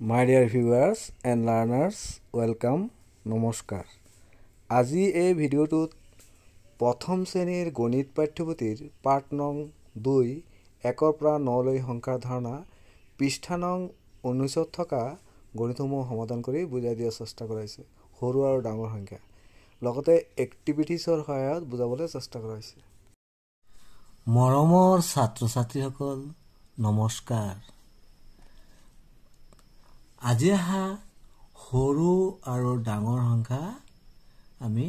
My dear viewers and learners welcome নমস্কাৰ। আজি এই ভিডিঅ'টোত প্ৰথম শ্ৰেণীৰ গণিত পাঠ্যপুথিৰ পাঠ নং দুই একৰ পৰা নলৈ সংখ্যাৰ ধাৰণা পৃষ্ঠা নং ঊনৈছত থকা গণিতসমূহ সমাধান কৰি বুজাই দিয়াৰ চেষ্টা কৰাইছে সৰু আৰু ডাঙৰ সংখ্যা। লগতে এক্টিভিটিছৰ সহায়ত বুজাবলৈ চেষ্টা কৰা হৈছে। মৰমৰ ছাত্ৰ ছাত্ৰীসকল নমস্কাৰ। আজি অহা সৰু আৰু ডাঙৰ সংখ্যা আমি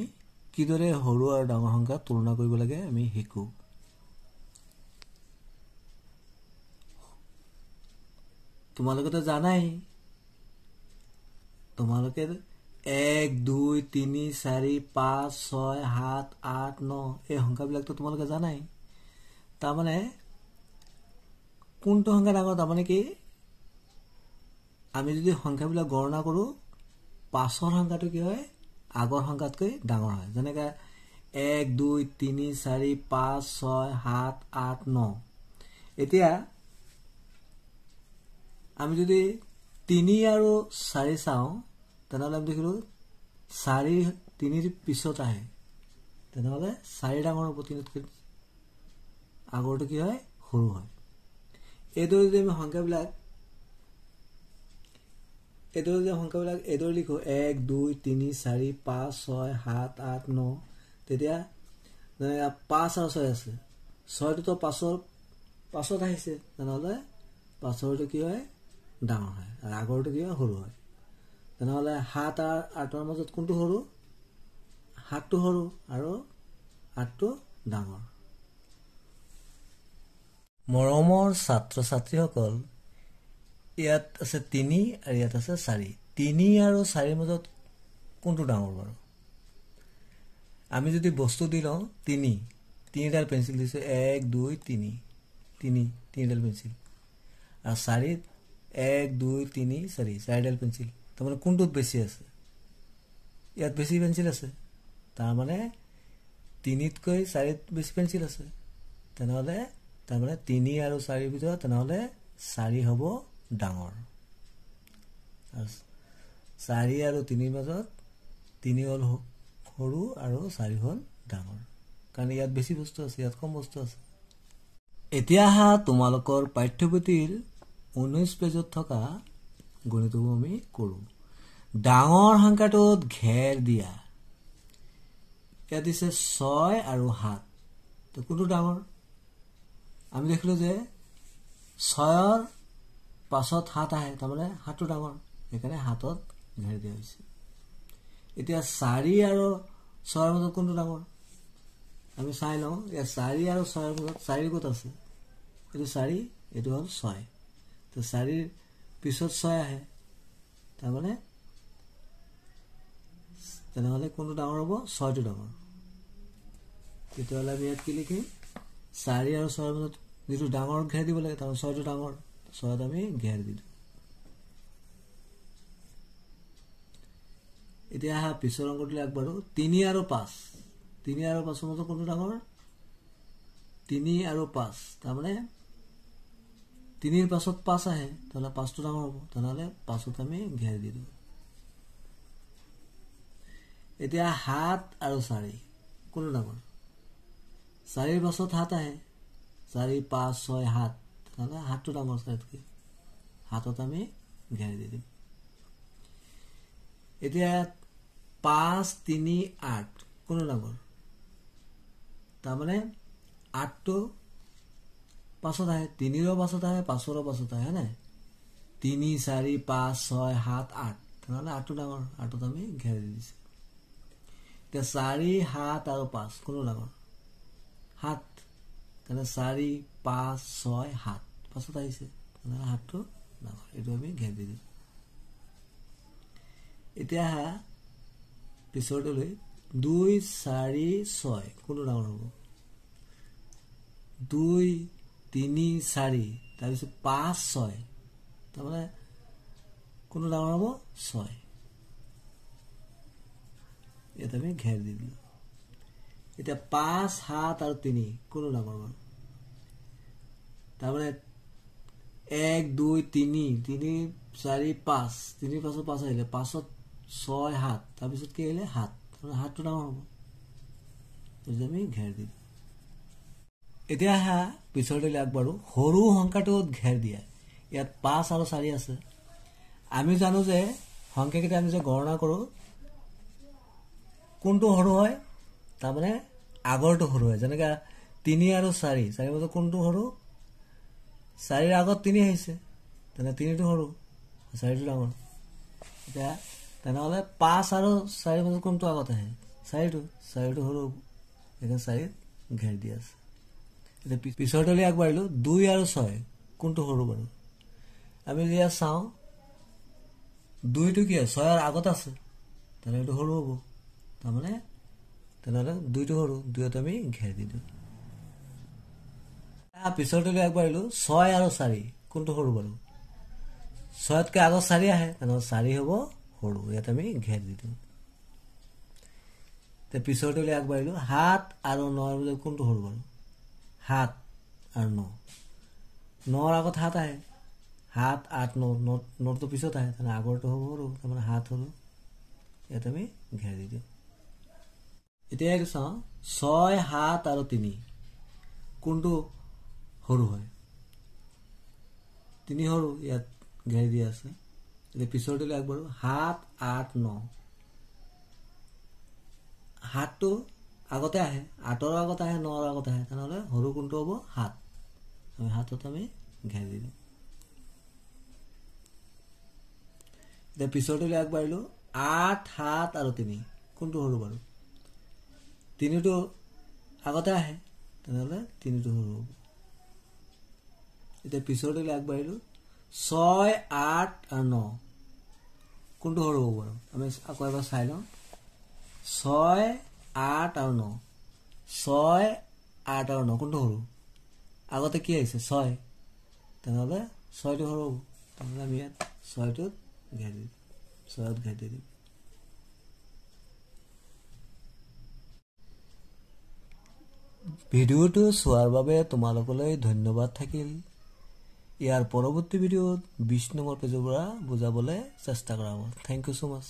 কিদৰে সৰু আৰু ডাঙৰ সংখ্যা তুলনা কৰিব লাগে আমি শিকোঁ। তোমালোকেতো জানাই তোমালোকে এক দুই তিনি চাৰি পাঁচ ছয় সাত আঠ ন এই সংখ্যাবিলাকতো তোমালোকে জানাই। তাৰমানে কোনটো সংখ্যা ডাঙৰ তাৰমানে কি আমি যদি সংখ্যাবিলাক গণনা কৰোঁ পাছৰ সংখ্যাটো কি হয়? আগৰ সংখ্যাতকৈ ডাঙৰ হয়। যেনেকৈ এক দুই তিনি চাৰি পাঁচ ছয় সাত আঠ ন। এতিয়া আমি যদি তিনি আৰু চাৰি চাওঁ তেনেহ'লে আমি দেখিলোঁ চাৰি তিনিৰ পিছত আহে তেনেহ'লে চাৰি ডাঙৰ হ'ব তিনিতকৈ আগৰটো কি হয়? সৰু হয়। এইদৰে যদি আমি সংখ্যাবিলাক এইদৰে যদি সংখ্যাবিলাক এইদৰে লিখোঁ এক দুই তিনি চাৰি পাঁচ ছয় সাত আঠ ন তেতিয়া পাঁচ আৰু ছয় আছে ছয়টোতো পাছৰ পাছত আহিছে তেনেহ'লে পাছৰটো কি হয়? ডাঙৰ হয় আৰু আগৰটো কি হয়? সৰু হয়। তেনেহ'লে সাত আৰু আঠৰ মাজত কোনটো সৰু? সাতটো সৰু আৰু আঠটো ডাঙৰ। মৰমৰ ছাত্ৰ ছাত্ৰীসকল ইয়াত আছে তিনি আৰু ইয়াত আছে চাৰি। তিনি আৰু চাৰিৰ মাজত কোনটো ডাঙৰ বাৰু? আমি যদি বস্তু দি লওঁ তিনি। তিনিডাল পেঞ্চিল দিছোঁ এক দুই তিনি। তিনি তিনিডাল পেঞ্চিল। আৰু চাৰিত এক দুই তিনি চাৰি চাৰিডাল পেঞ্চিল। তাৰমানে কোনটোত বেছি আছে? ইয়াত বেছি পেঞ্চিল আছে। তাৰমানে তিনিতকৈ চাৰিত বেছি পেঞ্চিল আছে। তেনেহ'লে তাৰমানে তিনি আৰু চাৰিৰ ভিতৰত তেনেহ'লে চাৰি হ'ব ডাঙৰ। চাৰি আৰু তিনিৰ মাজত তিনি হ'ল সৰু আৰু চাৰি হ'ল ডাঙৰ। কাৰণ ইয়াত বেছি বস্তু আছে ইয়াত কম বস্তু আছে। এতিয়া অহা তোমালোকৰ পাঠ্যপুথিৰ ঊনৈছ পেজত থকা গণিতবোৰ আমি কৰোঁ। ডাঙৰ সংখ্যাটোত ঘেৰ দিয়া। ইয়াত দিছে ছয় আৰু সাত। কোনটো ডাঙৰ? আমি দেখিলোঁ যে ছয়ৰ পাছত সাত আহে তাৰমানে সাতটো ডাঙৰ। সেইকাৰণে হাতত ঘেৰ দিয়া হৈছে। এতিয়া চাৰি আৰু ছয়ৰ মাজত কোনটো ডাঙৰ? আমি চাই লওঁ। ইয়াত চাৰি আৰু ছয়ৰ মাজত চাৰি ক'ত আছে? এইটো চাৰি এইটো হ'ল ছয়। তো চাৰিৰ পিছত ছয় আহে। তাৰমানে তেনেহ'লে কোনটো ডাঙৰ হ'ব? ছয়টো ডাঙৰ। তেতিয়াহ'লে আমি ইয়াত কি লিখিম? চাৰি আৰু ছয়ৰ মাজত যিটো ডাঙৰ ঘেৰ দিব লাগে তাৰমানে ছয়টো ডাঙৰ। ছয়ত আমি ঘেৰ দি দিওঁ এতিয়া পিছৰ অংকটোলৈ আগবাঢ়ো তিনি আৰু পাঁচ তিনি আৰু পাঁচৰ মাজত কোনটো ডাঙৰ তিনি আৰু পাঁচ তাৰমানে তিনিৰ পাছত পাঁচ আহে তেনেহ'লে পাঁচটো ডাঙৰ হ'ব তেনেহ'লে পাঁচত আমি ঘেৰ দি দিওঁ এতিয়া সাত আৰু চাৰি কোনটো ডাঙৰ চাৰিৰ পাছত সাত আহে চাৰি পাঁচ ছয় সাত তেনেহ'লে সাতটো ডাঙৰ চাৰিতকৈ হাতত আমি ঘেৰ দি দিম। এতিয়া পাঁচ তিনি আঠ কোনো ডাঙৰ তাৰমানে আঠটো পাছত আহে তিনিৰো পাছত আহে পাঁচৰো পাছত আহে নাই তিনি চাৰি পাঁচ ছয় সাত আঠ। তেনেহ'লে আঠটো ডাঙৰ আঠত আমি ঘেৰ দি দিছোঁ। এতিয়া চাৰি সাত আৰু পাঁচ কোনো ডাঙৰ। সাত। তেনে চাৰি পাঁচ ছয় সাত। পাছত আহিছে। তেনেহ'লে সাতটো? ডাঙৰ এইটো আমি ঘেৰ দি দিছোঁ এতিয়া আহা পিছৰটোলৈ। দুই চাৰি ছয়। কোনটো ডাঙৰ হ'ব? দুই তিনি চাৰি। তাৰপিছত পাঁচ ছয়। তাৰমানে কোনটো ডাঙৰ হ'ব? ছয়। ইয়াত আমি ঘেৰ দি দিলোঁ এতিয়া পাঁচ সাত আৰু তিনি কোনটো ডাঙৰ বাৰু তাৰমানে এক দুই তিনি তিনি চাৰি পাঁচ তিনি পাঁচত পাঁচ আহিলে পাঁচত ছয় সাত তাৰপিছত কি আহিলে? সাত সাতটো ডাঙৰ হ'ব। গতিকে আমি ঘেৰ দি দিওঁ এতিয়া আহা দিলে আগবাঢ়ো। সৰু সংখ্যাটোত ঘেৰ দিয়া। ইয়াত পাঁচ আৰু চাৰি আছে। আমি জানো যে সংখ্যাকেইটা আমি যে গণনা কৰোঁ কোনটো সৰু হয়? তাৰমানে আগৰটো সৰু হয়। যেনেকৈ তিনি আৰু চাৰি চাৰি মাজত কোনটো সৰু? চাৰিৰ আগত তিনি আহিছে। তেনে তিনিটো সৰু চাৰিটো ডাঙৰ। এতিয়া তেনেহ'লে পাঁচ আৰু চাৰিৰ মাজত কোনটো আগত আহে? চাৰিটো চাৰিটো সৰু সেইকাৰণে চাৰিত ঘেৰ দি আছে। এতিয়া পিছৰ তলি আগবাঢ়িলোঁ। দুই আৰু ছয় কোনটো সৰু বাৰু? আমি যেতিয়া চাওঁ দুইটো কি হয়? ছয়ৰ আগত আছে। এইটো সৰু হ'ব। তাৰমানে তেনেহ'লে দুইটো সৰু দুইত আমি ঘেৰ দি দিওঁ। পিছৰ তলি আগবাঢ়িলোঁ ছয় আৰু চাৰি কোনটো সৰু বাৰু? ছয়তকৈ আগত চাৰি আহে তেনেহ'লে চাৰি হ'ব সৰু ইয়াত আমি ঘেৰ দি দিওঁ। পিছৰ তলি আগবাঢ়িলোঁ সাত আৰু নৰ মাজত কোনটো সৰু বাৰু? সাত আৰু ন। নৰ আগত সাত আহে সাত আঠ ন নটো পিছত আহে তেনে আগৰটো হ'ব সৰু তাৰমানে সাত সৰু ইয়াত আমি ঘেৰ দি দিওঁ। এতিয়া এইটো চাওঁ। ছয় সাত আৰু তিনি। কোনটো সৰু হয়? তিনি সৰু ইয়াত ঘেৰি দিয়া আছে। এতিয়া পিছৰ দিলে আগবাঢ়ো। সাত আঠ ন। সাতটো আগতে আহে। আঠৰ আগত আহে নৰ আগত আহে। তেনেহ'লে সৰু কোনটো হ'ব? সাত। আমি হাতত আমি ঘেৰি দি দিওঁ এতিয়া পিছৰ দিলে আগবাঢ়িলোঁ। আঠ সাত আৰু তিনি। কোনটো সৰু বাৰু? তিনিটো আগতে আহে তেনেহ'লে তিনিটো সৰু হ'ব। এতিয়া পিছৰ আগবাঢ়িলোঁ। ছয় আঠ আৰু ন। কোনটো সৰু হ'ব বাৰু? আমি আকৌ এবাৰ চাই লওঁ। ছয় আঠ আৰু ন। ছয় আঠ আৰু ন কোনটো সৰু আগতে কি আহিছে? ছয়। তেনেহ'লে ছয়টো সৰু হ'ব। তেনেহ'লে আমি ইয়াত ছয়টোত ঘেৰি দিম। ছয়ত ঘেৰি দিম। ভিডিঅ'টো চোৱাৰ বাবে তোমালোকলৈ ধন্যবাদ থাকিল। ইয়াৰ পৰৱৰ্তী ভিডিঅ'ত বিছ নম্বৰ পেজৰ পৰা বুজাবলৈ চেষ্টা কৰা হ'ব থেংক ইউ ছ' মাছ